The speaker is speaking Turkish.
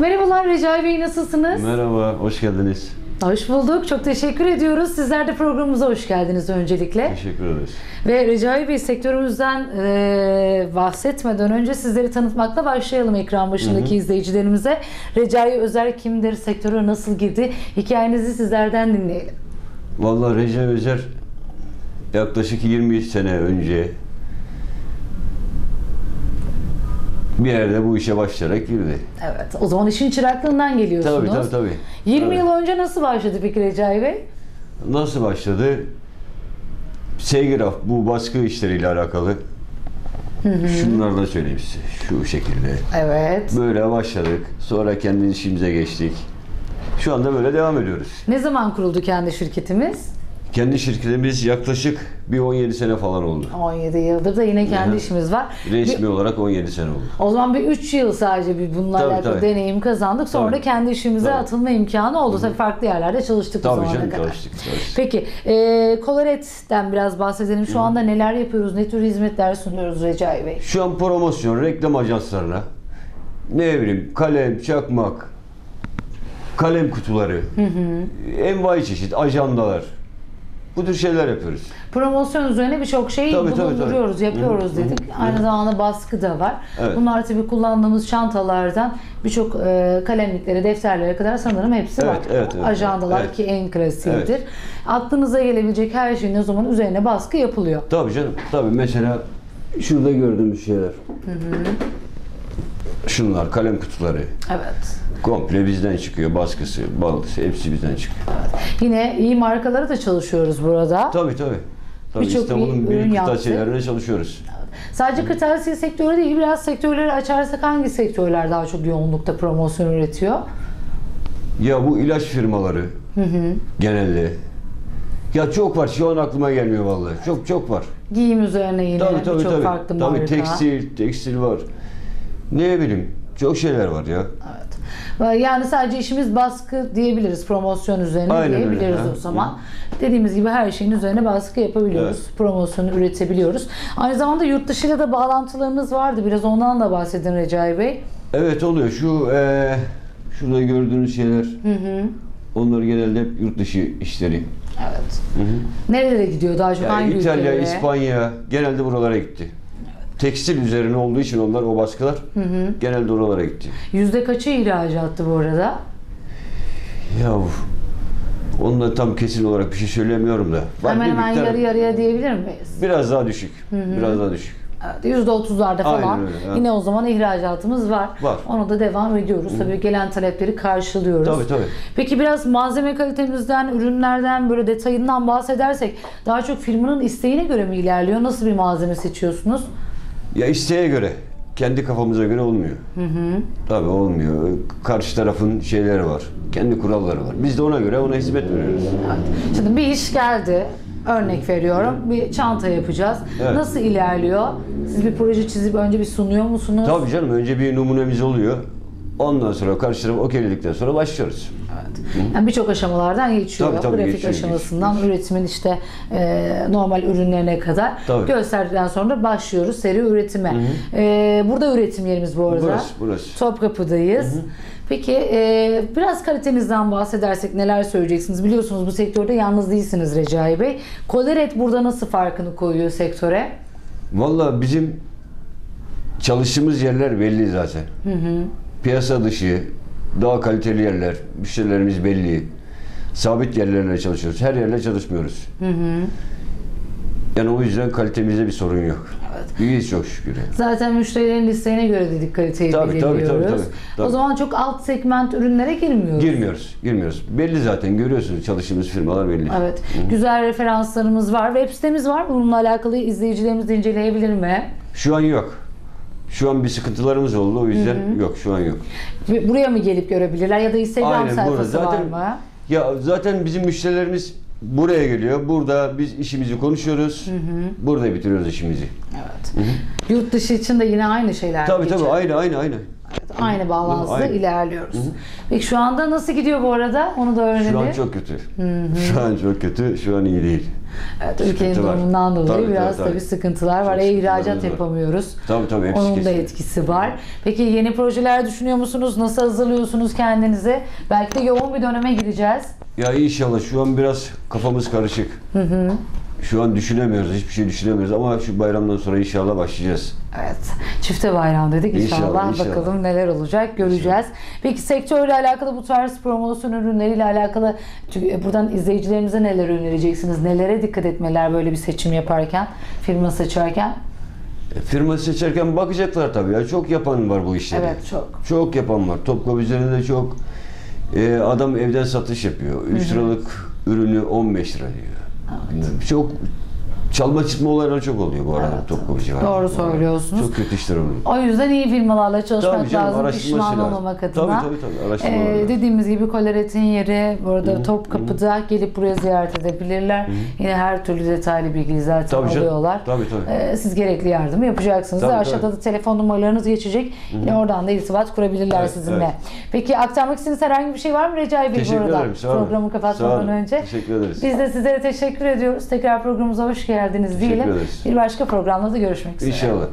Merhabalar Recai Bey nasılsınız? Merhaba, hoş geldiniz. Hoş bulduk. Çok teşekkür ediyoruz. Sizler de programımıza hoş geldiniz öncelikle. Teşekkür ederiz. Ve Recai Bey sektörümüzden e, bahsetmeden önce sizleri tanıtmakla başlayalım ekran başındaki izleyicilerimize. Recai Özer kimdir? Sektöre nasıl girdi? Hikayenizi sizlerden dinleyelim. Vallahi Recep Özer yaklaşık 20 sene önce bir yerde bu işe başlayarak girdi. Evet. O zaman işin çıraklığından geliyorsunuz. Tabii tabii tabii. 20 Evet. yıl önce nasıl başladı peki Recai Bey? Nasıl başladı? Seygiraf bu baskı işleriyle alakalı. Şunları da söyleyeyim size. Şu şekilde. Evet. Böyle başladık. Sonra kendi işimize geçtik. Şu anda böyle devam ediyoruz. Ne zaman kuruldu kendi şirketimiz? Kendi şirketimiz yaklaşık bir 17 sene falan oldu. 17 yıldır da yine kendi Hı hı. işimiz var. Resmi olarak 17 sene oldu. O zaman bir 3 yıl sadece bir bununla Tabii, alakalı tabii. deneyim kazandık. Sonra Tabii. kendi işimize Tabii. atılma imkanı oldu. Tabii farklı yerlerde çalıştık Tabii zamana canım kadar. çalıştık. çalıştık. Peki, e, Koloret'ten biraz bahsedelim. Şu anda neler yapıyoruz, ne tür hizmetler sunuyoruz Recai Bey? Şu an promosyon, reklam ajanslarına ne bileyim kalem, çakmak, kalem kutuları, envai çeşit ajandalar. Bu tür şeyler yapıyoruz. Promosyon üzerine birçok şeyi Tabii, tabii, bulunduruyoruz, tabii. yapıyoruz Hı hı, dedik. hı. Aynı zamanda baskı da var. Evet. Bunlar tabii kullandığımız çantalardan birçok e, kalemliklere, defterlere kadar sanırım hepsi var. Evet, evet, evet, Ajandalar evet. ki en klasiğidir. Evet. Aklınıza gelebilecek her şeyin o zaman üzerine baskı yapılıyor. Tabii canım. Tabii mesela şurada gördüğümüz şeyler. Şunlar kalem kutuları. Evet. Komple bizden çıkıyor. Baskısı, balısı hepsi bizden çıkıyor. Yine iyi markalara da çalışıyoruz burada. Tabii tabii. Tabii Birçok İstanbul'un büyük kırtasiyelerine çalışıyoruz. Sadece kırtasiye sektörü değil, biraz sektörleri açarsak hangi sektörler daha çok yoğunlukta promosyon üretiyor? Ya bu ilaç firmaları genelde. Ya çok var. Şu an aklıma gelmiyor vallahi. Çok çok var. Giyim üzerine yine Tabii tabii birçok tabii. farklı tabii marka. tekstil, tekstil var. Ne bileyim. Çok şeyler var ya. Evet. Yani sadece işimiz baskı diyebiliriz, promosyon üzerine Aynen öyle, diyebiliriz ha. o zaman. Dediğimiz gibi her şeyin üzerine baskı yapabiliyoruz, promosyonu üretebiliyoruz. Aynı zamanda yurt dışıyla da bağlantılarımız vardı. Biraz ondan da bahsedin Recai Bey. Evet oluyor. Şu eee şurada gördüğünüz şeyler. Onlar genelde hep yurt dışı işleri. Evet. Nerelere gidiyor daha çok Yani hangi İtalya, ülkelere? İspanya genelde buralara gitti. Tekstil üzerine olduğu için onlar o baskılar genelde oralara gitti. Yüzde kaçı ihracattı bu arada? Ya onunla tam kesin olarak bir şey söylemiyorum da. Var hemen hemen miktar- yarı yarıya diyebilir miyiz? Biraz daha düşük. Biraz daha düşük. Evet, yüzde otuzlarda Aynen falan öyle, evet. yine o zaman ihracatımız var. Var. Ona da devam ediyoruz. Tabii gelen talepleri karşılıyoruz. Tabii tabii. Peki biraz malzeme kalitemizden, ürünlerden böyle detayından bahsedersek daha çok firmanın isteğine göre mi ilerliyor? Nasıl bir malzeme seçiyorsunuz? Ya isteğe göre. Kendi kafamıza göre olmuyor. Tabii olmuyor. Karşı tarafın şeyleri var. Kendi kuralları var. Biz de ona göre ona hizmet veriyoruz. Evet. Şimdi bir iş geldi. Örnek veriyorum. Bir çanta yapacağız. Evet. Nasıl ilerliyor? Siz bir proje çizip önce bir sunuyor musunuz? Tabii canım önce bir numunemiz oluyor. Ondan sonra karşı taraf okeyledikten sonra başlıyoruz. Yani birçok aşamalardan geçiyor. Tabii, tabii, Grafik geçiyor, aşamasından geçiyor. üretimin işte e, normal ürünlerine kadar Tabii. gösterdikten sonra başlıyoruz seri üretime. E, burada üretim yerimiz bu arada. Burası, burası. Topkapı'dayız. Peki e, biraz kalitemizden bahsedersek neler söyleyeceksiniz? Biliyorsunuz bu sektörde yalnız değilsiniz Recai Bey. Koleret burada nasıl farkını koyuyor sektöre? Vallahi bizim çalıştığımız yerler belli zaten. Piyasa dışı, daha kaliteli yerler, müşterilerimiz belli. Sabit yerlerle çalışıyoruz. Her yerle çalışmıyoruz. Yani o yüzden kalitemizde bir sorun yok. Evet. İyiyiz çok şükür. yani. Zaten müşterilerin isteğine göre dedik kaliteyi Tabii, tabii, belirliyoruz. tabii, tabii, tabii. O zaman çok alt segment ürünlere girmiyoruz. Girmiyoruz, girmiyoruz. Belli zaten görüyorsunuz çalıştığımız firmalar belli. Evet. Güzel referanslarımız var. Web sitemiz var. Bununla alakalı izleyicilerimiz inceleyebilir mi? Şu an yok. Şu an bir sıkıntılarımız oldu o yüzden yok şu an yok. Buraya mı gelip görebilirler ya da Instagram Aynen, sayfası Zaten- var mı? Ya zaten bizim müşterilerimiz buraya geliyor. Burada biz işimizi konuşuyoruz. Burada bitiriyoruz işimizi. Evet. Yurt dışı için de yine aynı şeyler Tabii geçer. tabii aynı aynı aynı. Aynı bağlantıda Aynı. ilerliyoruz. Peki şu anda nasıl gidiyor bu arada? Onu da öğrenelim. Şu an çok kötü. Şu an çok kötü. Şu an iyi değil. Evet, ülkenin durumundan dolayı Tabii, biraz tabii, tabii, sıkıntılar var. Sıkıntılarımız var. yapamıyoruz. Tabii tabii hepsi Onun da kesin. etkisi var. Peki yeni projeler düşünüyor musunuz? Nasıl hazırlıyorsunuz kendinizi? Belki de yoğun bir döneme gireceğiz. Ya inşallah şu an biraz kafamız karışık. Şu an düşünemiyoruz, hiçbir şey düşünemiyoruz ama şu bayramdan sonra inşallah başlayacağız. Evet. Çifte bayram dedik. İnşallah, İnşallah, inşallah. bakalım neler olacak göreceğiz. Peki sektörle alakalı bu tarz promosyon ürünleriyle alakalı çünkü buradan izleyicilerimize neler önereceksiniz? Nelere dikkat etmeler böyle bir seçim yaparken, firma seçerken? E, Firma seçerken bakacaklar tabii ya. Çok yapan var bu işleri. Evet çok. Çok yapan var. Topkapı üzerinde de çok. E, adam evden satış yapıyor. 3 liralık ürünü 15 lira diyor. Çok çalma çıkma olayları çok oluyor bu arada Evet. Topkapı civarında. Doğru söylüyorsunuz. Çok kötü işler oluyor. O yüzden iyi firmalarla çalışmak Tabii canım, lazım. Pişman lazım. olmamak adına. Tabii, tabii, tabii, araştırmalar Ee, dediğimiz gibi Kolaret'in yeri burada Topkapı'da gelip buraya ziyaret edebilirler. Yine her türlü detaylı bilgiyi zaten Tabii canım, alıyorlar. tabii, tabii. Ee, siz gerekli yardımı yapacaksınız. Tabii, Aşağıda tabii. da telefon numaralarınız geçecek. Yine oradan da irtibat kurabilirler Evet, sizinle. evet. Peki aktarmak istediğiniz herhangi bir şey var mı Recai Bey bu Teşekkür arada? ederim. Sağ olun. Programı kapatmadan önce. Teşekkür ederiz. Biz de sizlere teşekkür ediyoruz. Tekrar programımıza hoş geldiniz Teşekkür diyelim. Bir başka programda da görüşmek üzere. İnşallah.